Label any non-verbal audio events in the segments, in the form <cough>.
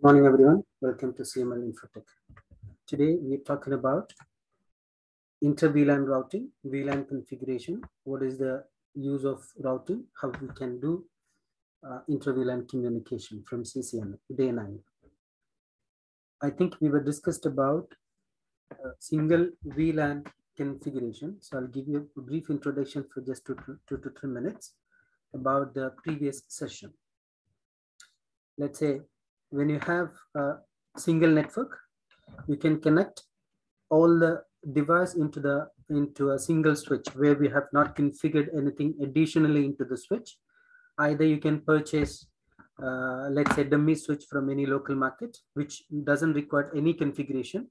Good morning, everyone. Welcome to CML Infotech. Today, we're talking about inter-VLAN routing, VLAN configuration. What is the use of routing? How we can do uh, inter-VLAN communication from CCNA, day nine. I think we were discussed about uh, single VLAN configuration. So I'll give you a brief introduction for just two to three minutes about the previous session. Let's say when you have a single network, you can connect all the device into the into a single switch where we have not configured anything additionally into the switch. Either you can purchase, uh, let's say, dummy switch from any local market, which doesn't require any configuration,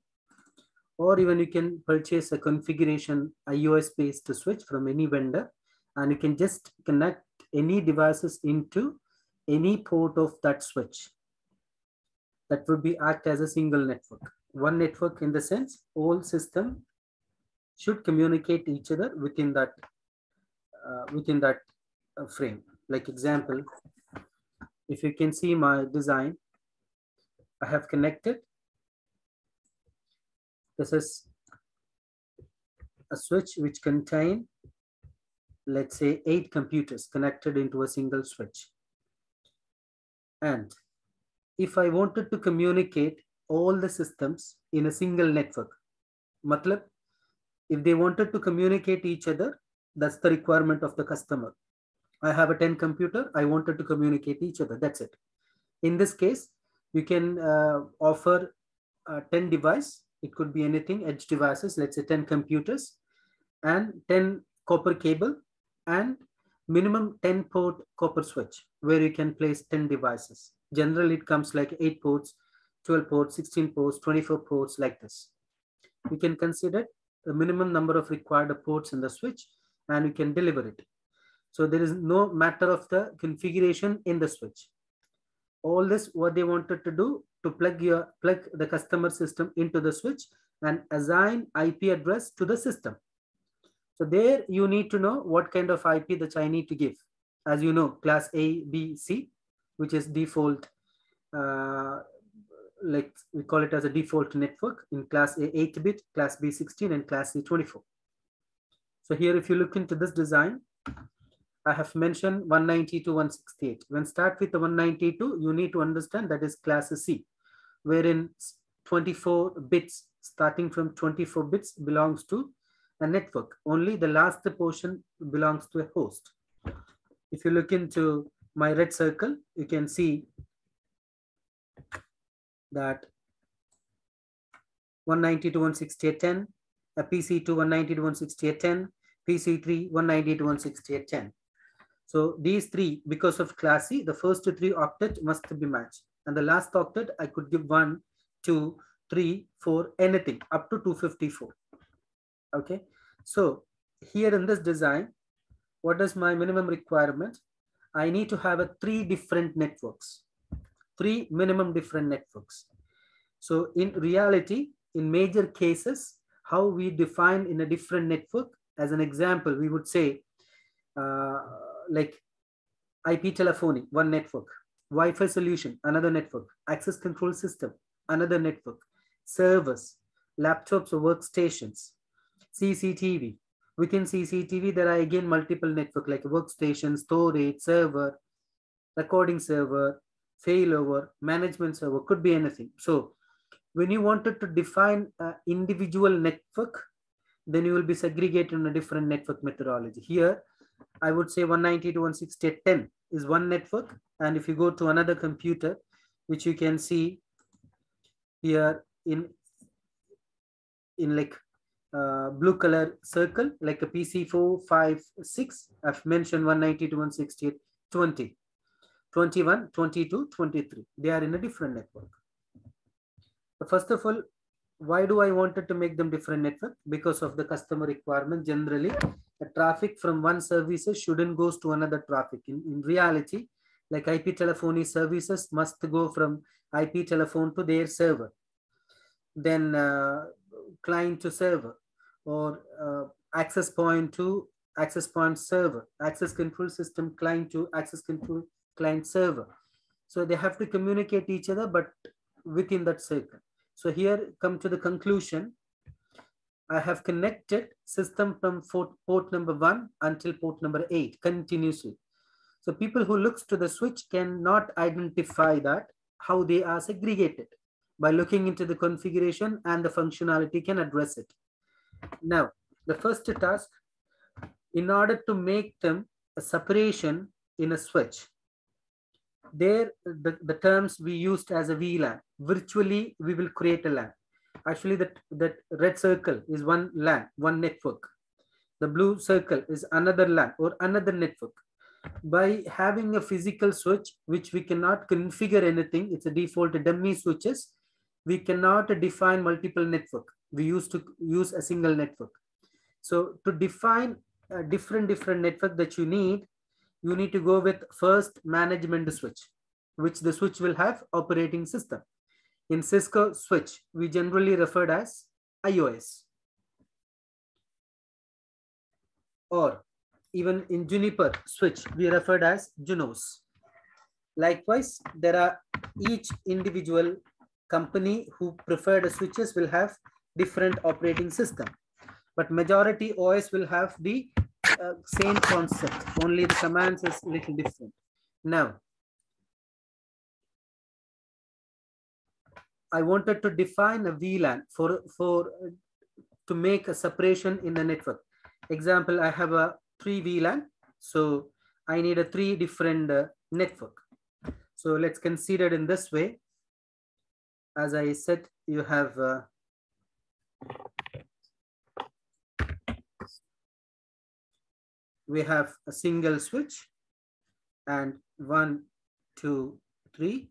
or even you can purchase a configuration IOS-based switch from any vendor, and you can just connect any devices into any port of that switch that would be act as a single network. One network in the sense all system should communicate each other within that uh, within that uh, frame. Like example, if you can see my design, I have connected. This is a switch which contain, let's say, eight computers connected into a single switch. And if I wanted to communicate all the systems in a single network, matlab, if they wanted to communicate each other, that's the requirement of the customer. I have a 10 computer, I wanted to communicate each other, that's it. In this case, you can uh, offer uh, 10 device, it could be anything, edge devices, let's say 10 computers and 10 copper cable and minimum 10 port copper switch where you can place 10 devices Generally, it comes like 8 ports, 12 ports, 16 ports, 24 ports like this. We can consider the minimum number of required ports in the switch and we can deliver it. So there is no matter of the configuration in the switch. All this, what they wanted to do to plug your plug the customer system into the switch and assign IP address to the system. So there you need to know what kind of IP that I need to give. As you know, class A, B, C which is default, uh, like we call it as a default network in class A 8-bit, class B 16, and class C 24. So here, if you look into this design, I have mentioned 190 to 168. When start with the 192, you need to understand that is class C, wherein 24 bits, starting from 24 bits belongs to a network. Only the last portion belongs to a host. If you look into my red circle, you can see that 190 to 168.10, a PC2 190 to 168.10, PC3 190 to 168.10. So these three, because of class C, the first three octet must be matched. And the last octet, I could give one, two, three, four, anything up to 254. Okay. So here in this design, what is my minimum requirement? I need to have a three different networks, three minimum different networks. So in reality, in major cases, how we define in a different network, as an example, we would say uh, like IP telephony, one network, Wi-Fi solution, another network, access control system, another network, servers, laptops or workstations, CCTV, Within CCTV, there are again multiple network like workstation, storage, server, recording server, failover, management server, could be anything. So when you wanted to define an individual network, then you will be segregated in a different network methodology. Here, I would say 190 to 168.10 is one network. And if you go to another computer, which you can see here in, in like uh, blue color circle like a PC4, 5, 6. I've mentioned 190 to 168, 20, 21, 22, 23. They are in a different network. So first of all, why do I wanted to make them different network? Because of the customer requirement. Generally, the traffic from one services shouldn't goes to another traffic. In, in reality, like IP telephony services must go from IP telephone to their server. Then uh, client to server or uh, access point to access point server, access control system client to access control client server. So they have to communicate each other, but within that circle. So here come to the conclusion. I have connected system from port number one until port number eight continuously. So people who looks to the switch cannot identify that how they are segregated by looking into the configuration and the functionality can address it. Now, the first task, in order to make them a separation in a switch, there the, the terms we used as a VLAN, virtually we will create a LAN. Actually, that, that red circle is one LAN, one network. The blue circle is another LAN or another network. By having a physical switch, which we cannot configure anything, it's a default dummy switches, we cannot define multiple network. We used to use a single network. So to define a different, different network that you need, you need to go with first management switch, which the switch will have operating system. In Cisco switch, we generally referred as IOS. Or even in Juniper switch, we referred as Junos. Likewise, there are each individual company who preferred the switches will have different operating system. But majority OS will have the uh, same concept, only the commands is little different. Now, I wanted to define a VLAN for, for to make a separation in the network. Example, I have a three VLAN. So I need a three different uh, network. So let's consider it in this way. As I said, you have uh, we have a single switch and one, two, three,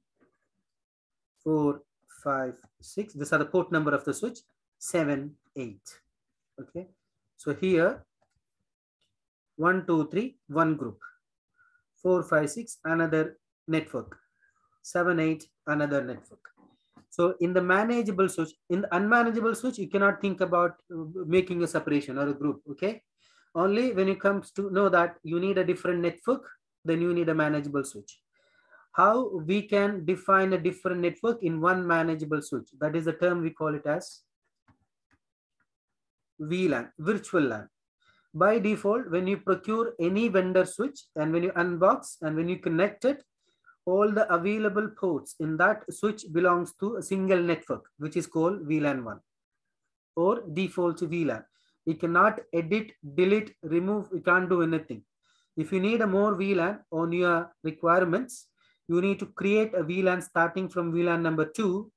four, five, six. These are the port number of the switch, seven, eight. Okay. So here, one, two, three, one group. Four, five, six, another network. Seven, eight, another network. So in the manageable switch, in the unmanageable switch, you cannot think about uh, making a separation or a group. Okay. Only when it comes to know that you need a different network, then you need a manageable switch. How we can define a different network in one manageable switch? That is the term we call it as VLAN, virtual LAN. By default, when you procure any vendor switch and when you unbox and when you connect it, all the available ports in that switch belongs to a single network, which is called VLAN 1 or default VLAN. We cannot edit, delete, remove, we can't do anything. If you need a more VLAN on your requirements, you need to create a VLAN starting from VLAN number two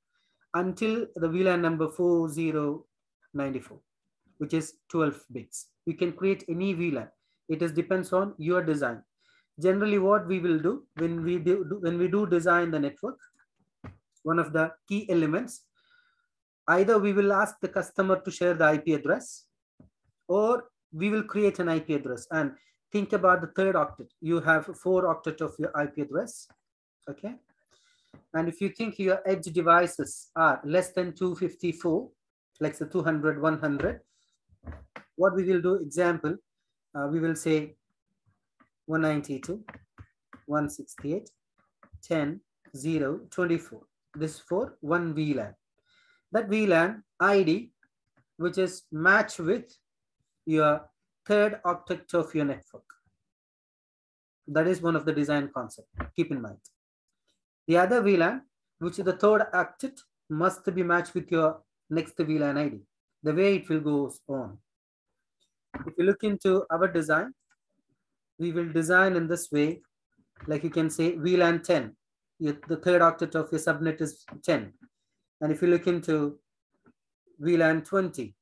until the VLAN number 4094, which is 12 bits. You can create any VLAN. It is depends on your design. Generally, what we will do when we do when we do design the network, one of the key elements, either we will ask the customer to share the IP address or we will create an IP address and think about the third octet. You have four octet of your IP address, okay? And if you think your edge devices are less than 254, like the 200, 100, what we will do, example, uh, we will say 192, 168, 10, 0, 24. This for one VLAN. That VLAN ID, which is matched with your third octet of your network. That is one of the design concept. Keep in mind. The other VLAN, which is the third octet, must be matched with your next VLAN ID. The way it will go on. If you look into our design, we will design in this way. Like you can say VLAN 10. The third octet of your subnet is 10. And if you look into VLAN 20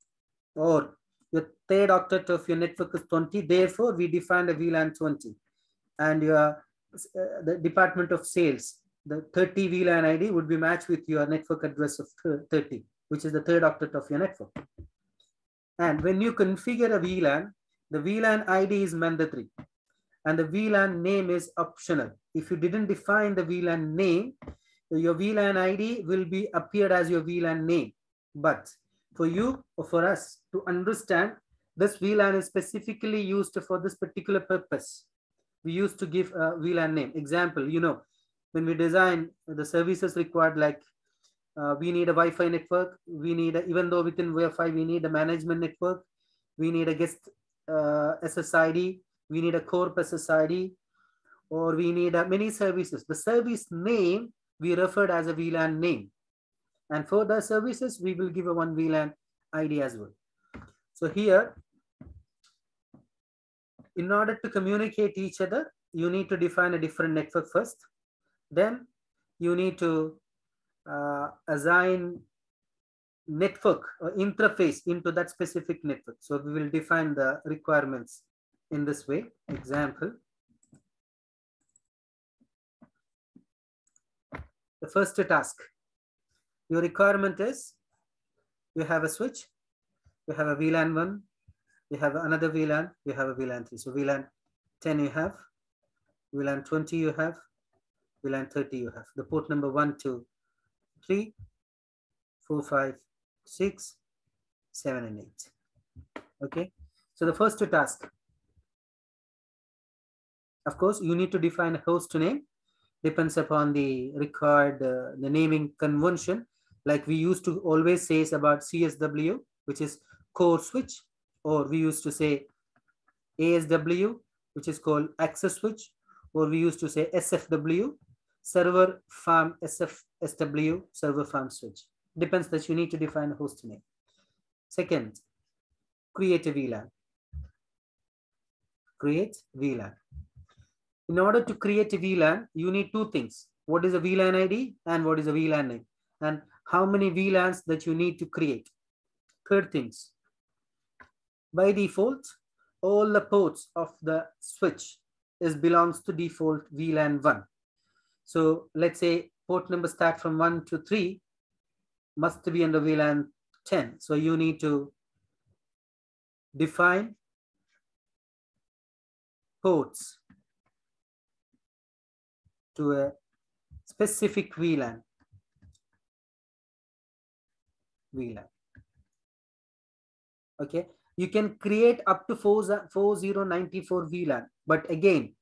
or your third octet of your network is 20. Therefore, we defined a VLAN 20. And your uh, the department of sales, the 30 VLAN ID would be matched with your network address of 30, which is the third octet of your network. And when you configure a VLAN, the VLAN ID is mandatory and the VLAN name is optional. If you didn't define the VLAN name, your VLAN ID will be appeared as your VLAN name. But for you or for us to understand this VLAN is specifically used for this particular purpose. We used to give a VLAN name. Example, you know, when we design the services required like uh, we need a Wi-Fi network. We need, a, even though within Wi-Fi, we need a management network. We need a guest uh, SSID. We need a corp SSID, or we need uh, many services. The service name we referred as a VLAN name. And for the services, we will give a one VLAN ID as well. So here, in order to communicate each other, you need to define a different network first. Then you need to uh, assign network or interface into that specific network. So we will define the requirements in this way. Example. The first task. Your requirement is you have a switch, you have a VLAN 1, you have another VLAN, you have a VLAN 3. So VLAN 10 you have, VLAN 20 you have, VLAN 30 you have. The port number 1, 2, 3, 4, 5, 6, 7, and 8. Okay, so the first task. Of course, you need to define a host name. Depends upon the required, uh, the naming convention. Like we used to always say about CSW, which is core switch, or we used to say ASW, which is called access switch, or we used to say SFW, server farm SFSW, server farm switch. Depends that you need to define a host name. Second, create a VLAN. Create VLAN. In order to create a VLAN, you need two things. What is a VLAN ID and what is a VLAN name? And how many VLANs that you need to create. Third things. By default, all the ports of the switch is belongs to default VLAN 1. So let's say port number start from 1 to 3 must be under VLAN 10. So you need to define ports to a specific VLAN. VLAN. Okay, you can create up to 4094 VLAN, but again,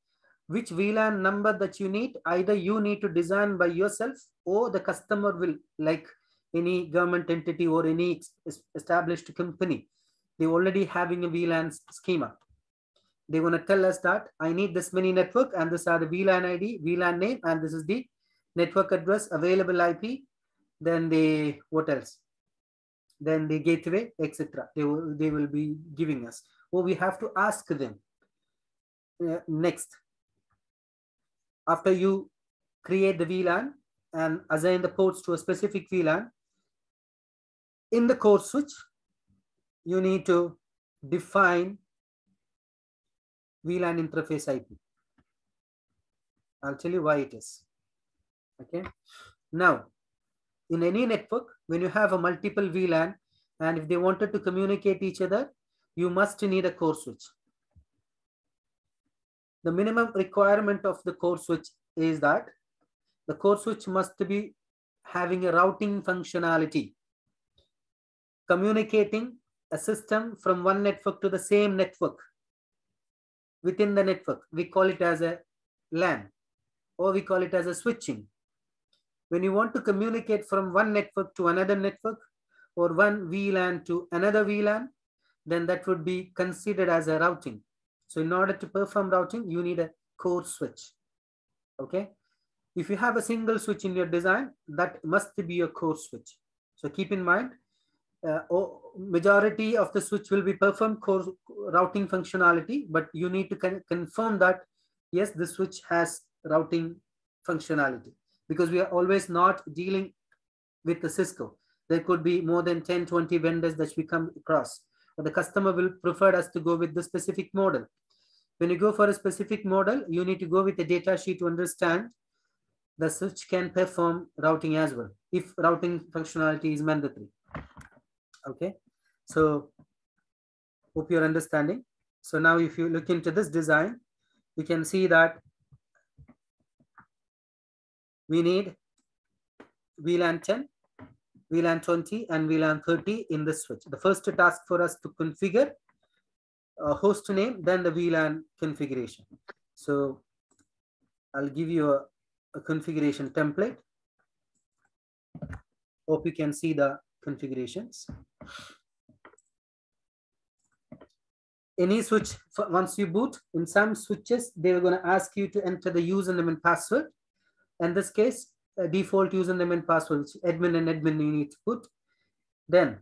which VLAN number that you need, either you need to design by yourself or the customer will, like any government entity or any established company, they already having a VLAN schema. They want to tell us that I need this many network and this are the VLAN ID, VLAN name, and this is the network address, available IP. Then they, what else? Then the gateway, etc. They will, they will be giving us. Or we have to ask them. Uh, next, after you create the VLAN and assign the ports to a specific VLAN, in the core switch, you need to define VLAN interface IP. I'll tell you why it is. Okay. Now, in any network, when you have a multiple VLAN, and if they wanted to communicate each other, you must need a core switch. The minimum requirement of the core switch is that the core switch must be having a routing functionality, communicating a system from one network to the same network within the network. We call it as a LAN or we call it as a switching. When you want to communicate from one network to another network or one VLAN to another VLAN, then that would be considered as a routing. So in order to perform routing, you need a core switch. Okay. If you have a single switch in your design, that must be a core switch. So keep in mind, uh, majority of the switch will be perform core routing functionality, but you need to con confirm that, yes, the switch has routing functionality because we are always not dealing with the Cisco. There could be more than 10, 20 vendors that we come across. The customer will prefer us to go with the specific model. When you go for a specific model, you need to go with a data sheet to understand the switch can perform routing as well, if routing functionality is mandatory. Okay, so hope you're understanding. So now if you look into this design, you can see that we need VLAN 10, VLAN 20, and VLAN 30 in the switch. The first task for us to configure a host name, then the VLAN configuration. So I'll give you a, a configuration template. Hope you can see the configurations. Any switch, once you boot, in some switches, they're going to ask you to enter the username and password. In this case, default username and password, which admin and admin you need to put. Then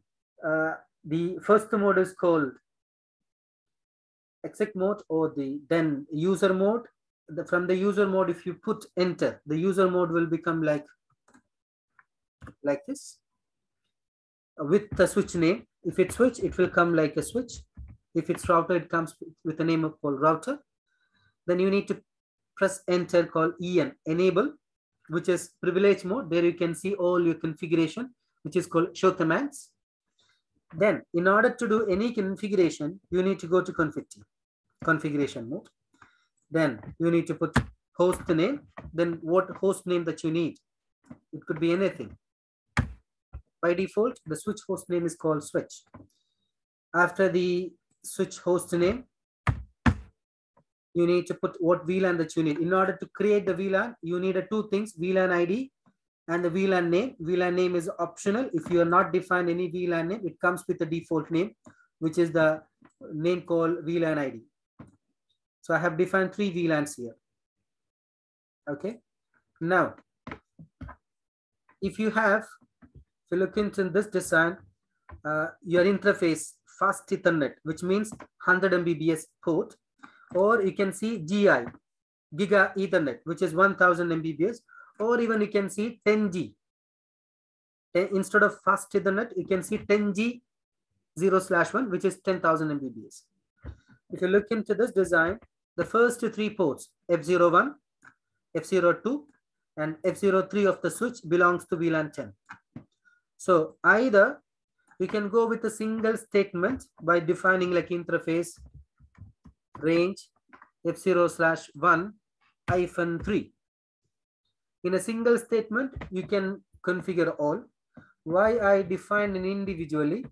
uh, the first mode is called exec mode or the then user mode. The, from the user mode, if you put enter, the user mode will become like like this with the switch name. If it's switch, it will come like a switch. If it's router, it comes with the name of called router. Then you need to press enter call en enable which is privilege mode. There you can see all your configuration, which is called show commands. Then in order to do any configuration, you need to go to config configuration mode. Then you need to put host name, then what host name that you need. It could be anything. By default, the switch host name is called switch. After the switch host name, you need to put what VLAN that you need. In order to create the VLAN, you need two things, VLAN ID and the VLAN name. VLAN name is optional. If you are not defined any VLAN name, it comes with the default name, which is the name called VLAN ID. So I have defined three VLANs here. Okay. Now, if you have, if you look into this design, uh, your interface fast Ethernet, which means 100 Mbps port, or you can see GI, Giga Ethernet, which is 1000 Mbps, or even you can see 10G. Instead of fast Ethernet, you can see 10G 0 slash 1, which is 10,000 Mbps. If you look into this design, the first three ports, F01, F02, and F03 of the switch belongs to VLAN 10. So either we can go with a single statement by defining like interface range f0 slash 1 hyphen 3. In a single statement, you can configure all. Why I define an individually,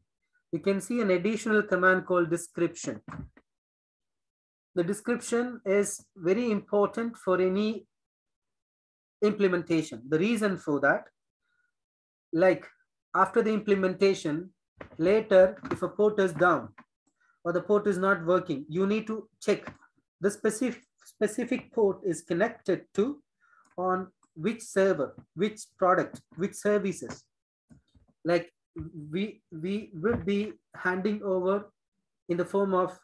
you can see an additional command called description. The description is very important for any implementation. The reason for that, like after the implementation, later if a port is down, or the port is not working, you need to check the specific, specific port is connected to on which server, which product, which services. Like we, we would be handing over in the form of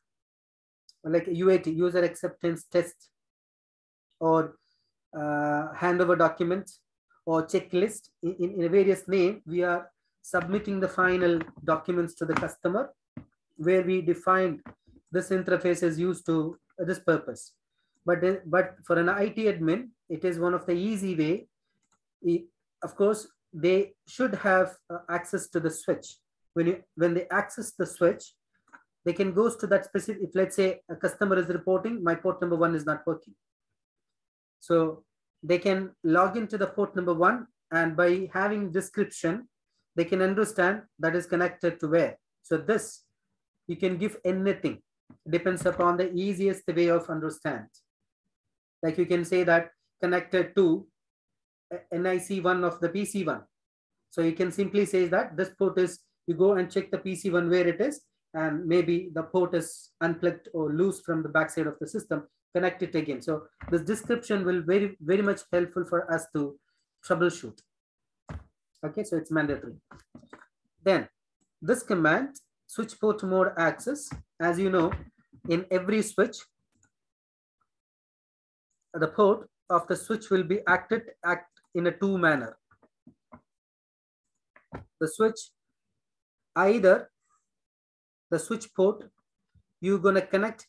like UAT, user acceptance test, or uh, handover document or checklist in, in a various name, we are submitting the final documents to the customer where we defined this interface is used to uh, this purpose. But, but for an IT admin, it is one of the easy way. It, of course, they should have uh, access to the switch. When, you, when they access the switch, they can go to that specific, if let's say a customer is reporting, my port number one is not working. So they can log into the port number one and by having description, they can understand that is connected to where. So this you can give anything. Depends upon the easiest way of understand. Like you can say that connected to uh, nic1 of the pc1 so you can simply say that this port is you go and check the pc1 where it is and maybe the port is unplugged or loose from the backside of the system connect it again. So this description will very very much helpful for us to troubleshoot okay so it's mandatory then this command switch port mode access. As you know, in every switch, the port of the switch will be acted act in a two manner. The switch, either the switch port, you're gonna connect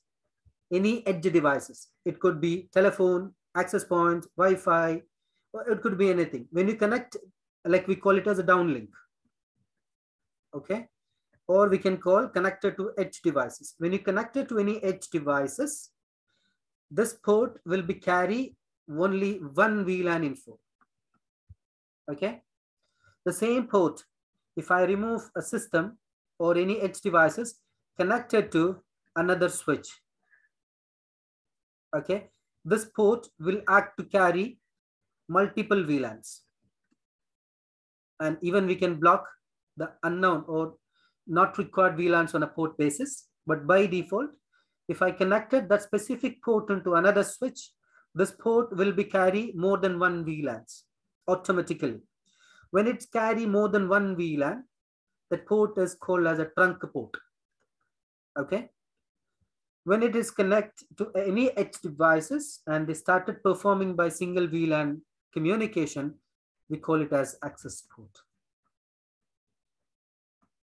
any edge devices. It could be telephone, access point, Wi-Fi, it could be anything. When you connect, like we call it as a downlink, okay? or we can call connected to edge devices. When you connect it to any edge devices, this port will be carry only one VLAN info. Okay. The same port, if I remove a system or any edge devices connected to another switch. Okay. This port will act to carry multiple VLANs. And even we can block the unknown or not required VLANs on a port basis. But by default, if I connected that specific port into another switch, this port will be carry more than one VLANs automatically. When it's carry more than one VLAN, that port is called as a trunk port. Okay. When it is connect to any edge devices and they started performing by single VLAN communication, we call it as access port.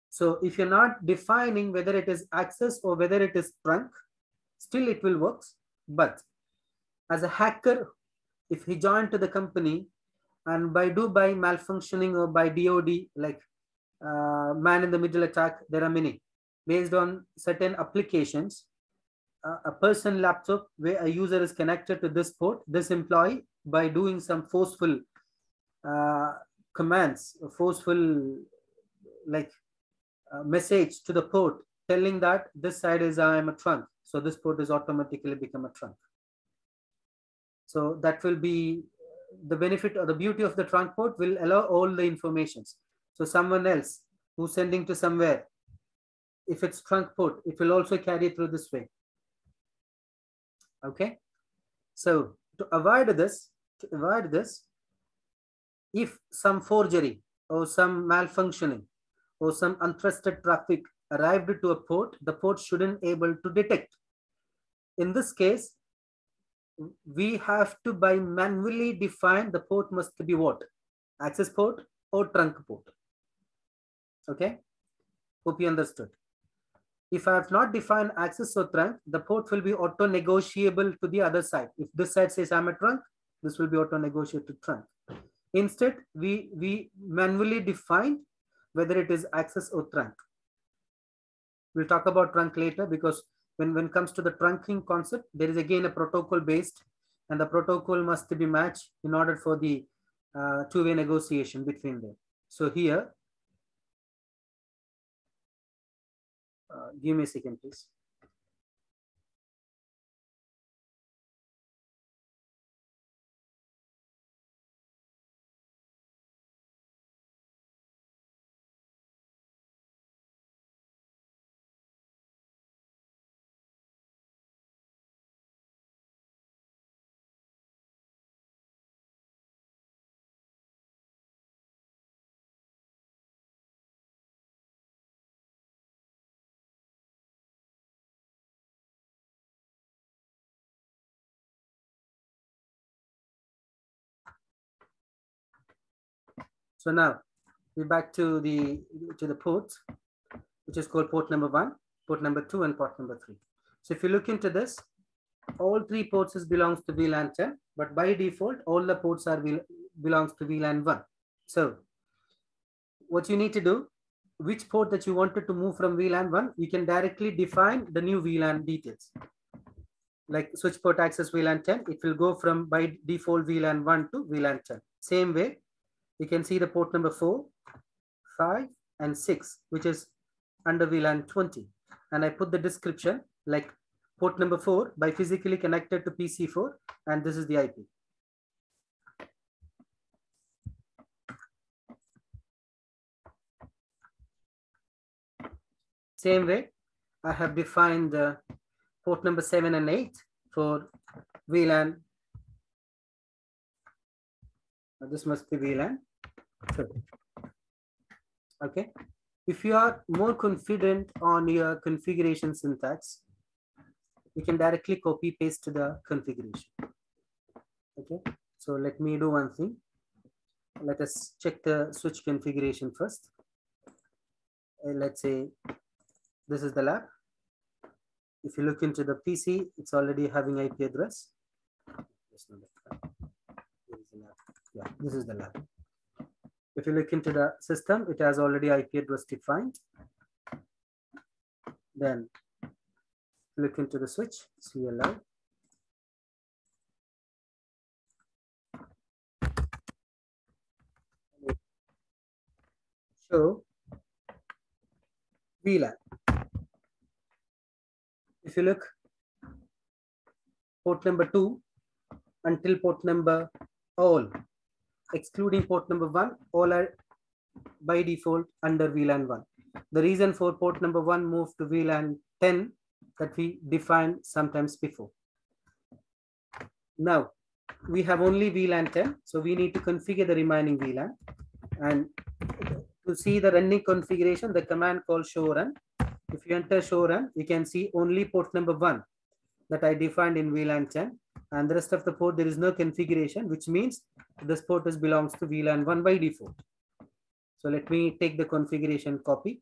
So if you're not defining whether it is access or whether it is trunk, still it will work. But as a hacker, if he joined to the company and by do by malfunctioning or by DOD, like uh, man in the middle attack, there are many. Based on certain applications, uh, a person laptop where a user is connected to this port, this employee by doing some forceful uh, commands, a forceful like message to the port telling that this side is I am a trunk. So this port is automatically become a trunk. So that will be the benefit or the beauty of the trunk port will allow all the informations. So someone else who's sending to somewhere, if it's trunk port, it will also carry through this way. Okay. So to avoid this, to avoid this, if some forgery or some malfunctioning or some untrusted traffic arrived to a port, the port shouldn't able to detect. In this case, we have to by manually define the port must be what? Access port or trunk port. Okay, hope you understood. If I have not defined access or trunk, the port will be auto negotiable to the other side. If this side says I'm a trunk, this will be auto negotiable to trunk. Instead, we, we manually define whether it is access or trunk. We'll talk about trunk later because when, when it comes to the trunking concept, there is again a protocol based and the protocol must be matched in order for the uh, two-way negotiation between them. So here, uh, give me a second, please. So now we're back to the to the ports, which is called port number one, port number two, and port number three. So if you look into this, all three ports belongs to VLAN 10, but by default, all the ports are belongs to VLAN 1. So what you need to do, which port that you wanted to move from VLAN 1, you can directly define the new VLAN details. Like switch port access VLAN 10, it will go from by default VLAN 1 to VLAN 10. Same way, you can see the port number 4, 5, and 6, which is under VLAN 20. And I put the description like port number 4 by physically connected to PC4, and this is the IP. Same way, I have defined the port number 7 and 8 for VLAN. This must be VLAN <laughs> Okay. If you are more confident on your configuration syntax, you can directly copy paste the configuration. Okay. So let me do one thing. Let us check the switch configuration first. Uh, let's say this is the lab. If you look into the PC, it's already having IP address. Yeah, this is the lab. If you look into the system, it has already IP address defined. Then look into the switch, CLI. So VLAN. If you look port number two until port number all excluding port number one, all are by default under VLAN 1. The reason for port number 1 moved to VLAN 10 that we defined sometimes before. Now, we have only VLAN 10, so we need to configure the remaining VLAN. And to see the running configuration, the command called show run. If you enter show run, you can see only port number 1 that I defined in VLAN 10 and the rest of the port there is no configuration which means this port is belongs to VLAN 1 by default. So let me take the configuration copy.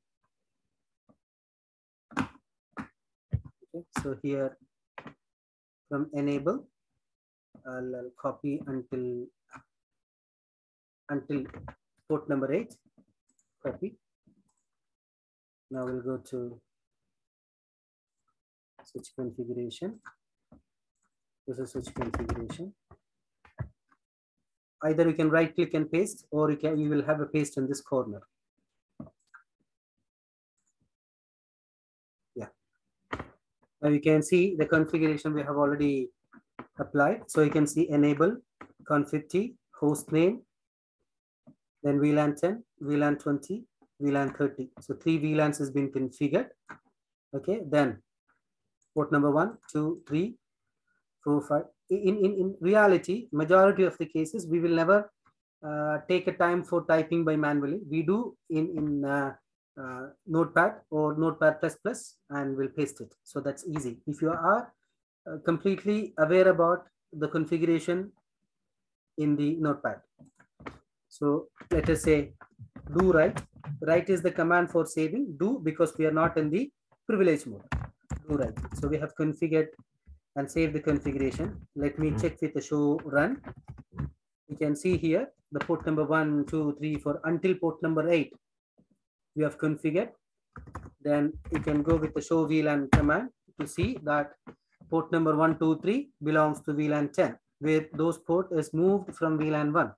Okay, so here from enable, I'll, I'll copy until until port number eight, copy. Now we'll go to switch configuration. This is switch configuration. Either you can right click and paste or you can you will have a paste in this corner. Yeah. Now you can see the configuration we have already applied. So you can see enable config t host name, then VLAN 10, VLAN 20, VLAN 30. So three VLANs has been configured. Okay, then port number one, two, three, four, five. In, in, in reality, majority of the cases, we will never uh, take a time for typing by manually. We do in, in uh, uh, Notepad or Notepad++ and we'll paste it. So that's easy. If you are uh, completely aware about the configuration in the Notepad. So let us say do write. Write is the command for saving. Do because we are not in the privilege mode Do write. So we have configured and save the configuration. Let me hmm. check with the show run. You can see here the port number one, two, three, four until port number eight. We have configured. Then you can go with the show VLAN command to see that port number one, two, three belongs to VLAN 10, where those port is moved from VLAN 1.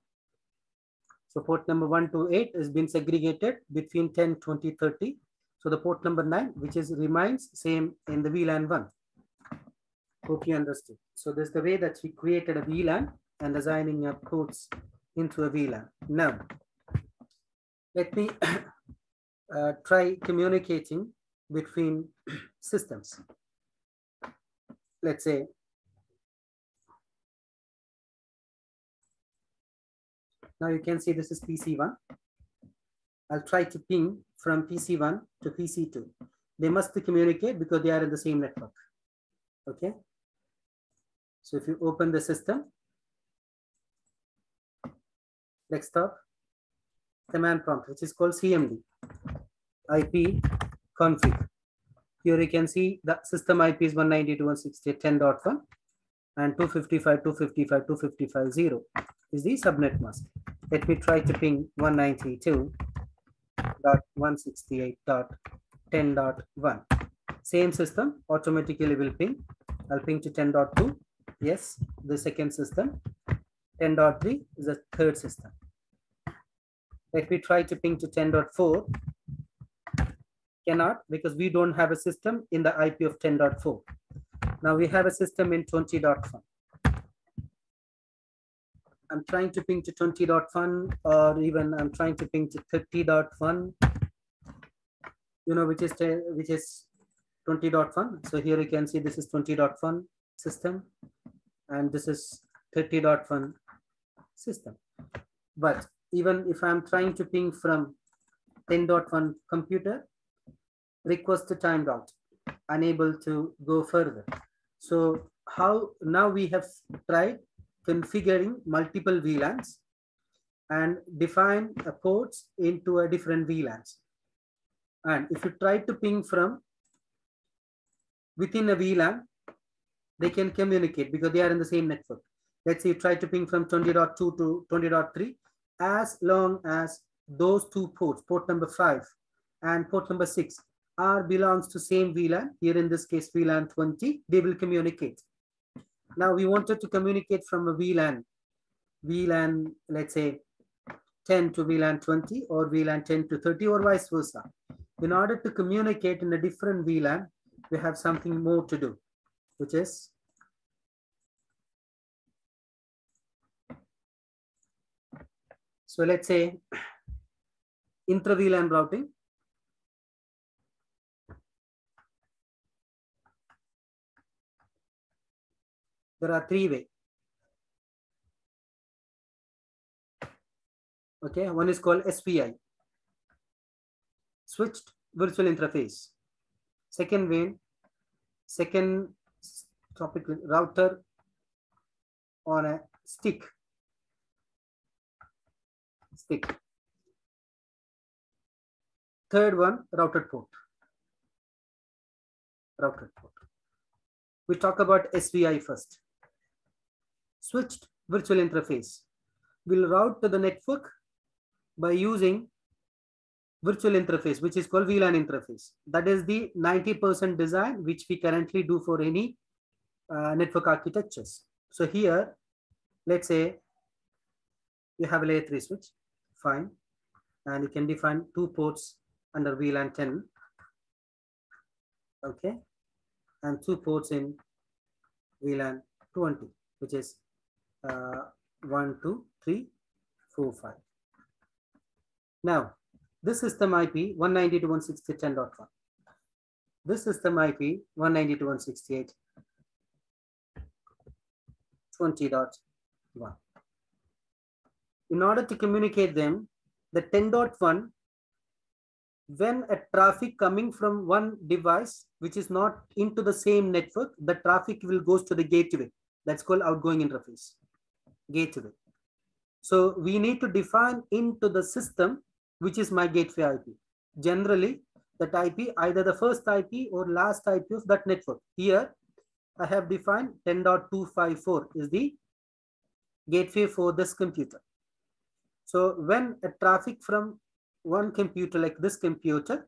So port number 1 to 8 has been segregated between 10, 20, 30 so the port number nine, which is remains same in the VLAN one. Hope you understood. So this is the way that we created a VLAN and assigning a ports into a VLAN. Now, let me <coughs> uh, try communicating between <coughs> systems. Let's say now you can see this is PC1. I'll try to ping from PC1 to PC2. They must communicate because they are in the same network. Okay. So if you open the system, desktop, command prompt, which is called CMD, IP config. Here you can see the system IP is 192.168.10.1 and 255.255.255.0 is the subnet mask. Let me try to ping 192 168.10.1. Same system automatically will ping. I'll ping to 10.2. Yes, the second system. 10.3 is the third system. Let me try to ping to 10.4. Cannot because we don't have a system in the IP of 10.4. Now we have a system in 20.1. I'm trying to ping to 20.1 or even I'm trying to ping to 30.1, you know, which is, which is 20.1. So here you can see this is 20.1 system and this is 30.1 system. But even if I'm trying to ping from 10.1 computer, request timed out, unable to go further. So how now we have tried configuring multiple VLANs and define a ports into a different VLANs. And if you try to ping from within a VLAN, they can communicate because they are in the same network. Let's say you try to ping from 20.2 to 20.3, as long as those two ports, port number five and port number six, are belongs to same VLAN, here in this case VLAN 20, they will communicate. Now we wanted to communicate from a VLAN, VLAN, let's say 10 to VLAN 20 or VLAN 10 to 30 or vice versa. In order to communicate in a different VLAN, we have something more to do, which is so let's say intra-VLAN routing. There are three way. Okay, one is called SVI, switched virtual interface. Second way, second topic router on a stick. Third one, routed port. Routed port. We talk about SVI first. Switched virtual interface We'll route to the network by using virtual interface, which is called VLAN interface. That is the 90% design which we currently do for any uh, network architectures. So here, let's say you have a layer 3 switch, fine. And you can define two ports under VLAN 10. Okay. And two ports in VLAN 20, which is uh, 1, 2, 3, 4, 5. Now, this system IP 192.168.10.1. This system IP 192.168.20.1. In order to communicate them, the 10.1, when a traffic coming from one device, which is not into the same network, the traffic will goes to the gateway. That's called outgoing interface, gateway. So we need to define into the system which is my gateway IP. Generally, that IP, either the first IP or last IP of that network. Here, I have defined 10.254 is the gateway for this computer. So when a traffic from one computer like this computer,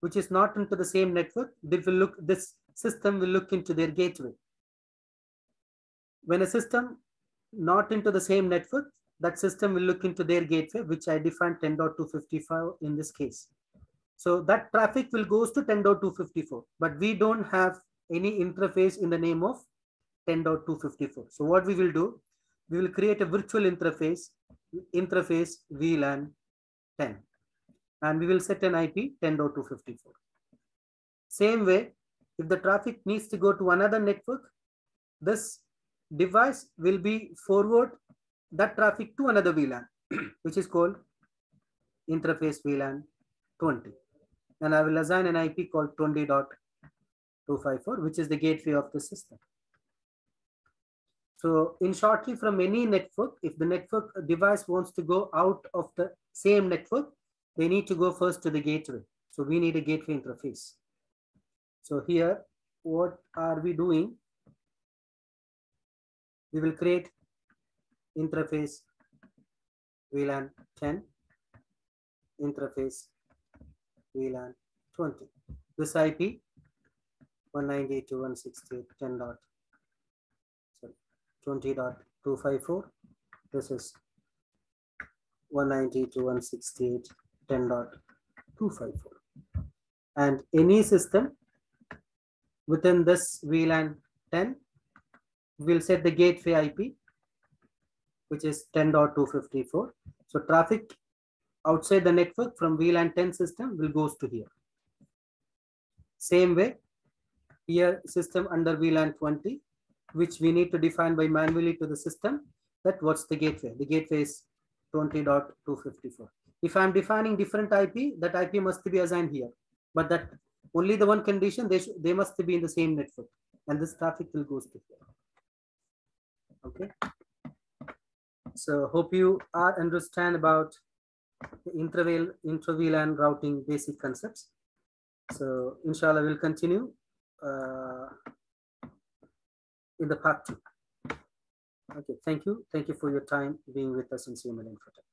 which is not into the same network, they will look, this system will look into their gateway. When a system not into the same network, that system will look into their gateway, which I defined 10.255 in this case. So that traffic will goes to 10.254, but we don't have any interface in the name of 10.254. So what we will do, we will create a virtual interface, interface VLAN 10, and we will set an IP 10.254. Same way, if the traffic needs to go to another network, this device will be forward that traffic to another VLAN, <clears throat> which is called interface VLAN 20. And I will assign an IP called 20.254, which is the gateway of the system. So in shortly from any network, if the network device wants to go out of the same network, they need to go first to the gateway. So we need a gateway interface. So here, what are we doing? We will create interface VLAN 10, interface VLAN 20. This IP 192.168.10 dot sorry 20.254. This is 192.168.10.254. And any system within this VLAN 10 will set the gateway IP which is 10.254. So traffic outside the network from VLAN 10 system will goes to here. Same way, here system under VLAN 20, which we need to define by manually to the system that what's the gateway. The gateway is 20.254. If I'm defining different IP, that IP must be assigned here. But that only the one condition, they, they must be in the same network. And this traffic will goes to here. Okay. So hope you are understand about the intravel, intraVLAN routing basic concepts. So inshallah, we'll continue uh, in the part two. Okay, thank you. Thank you for your time being with us in CML Infotech.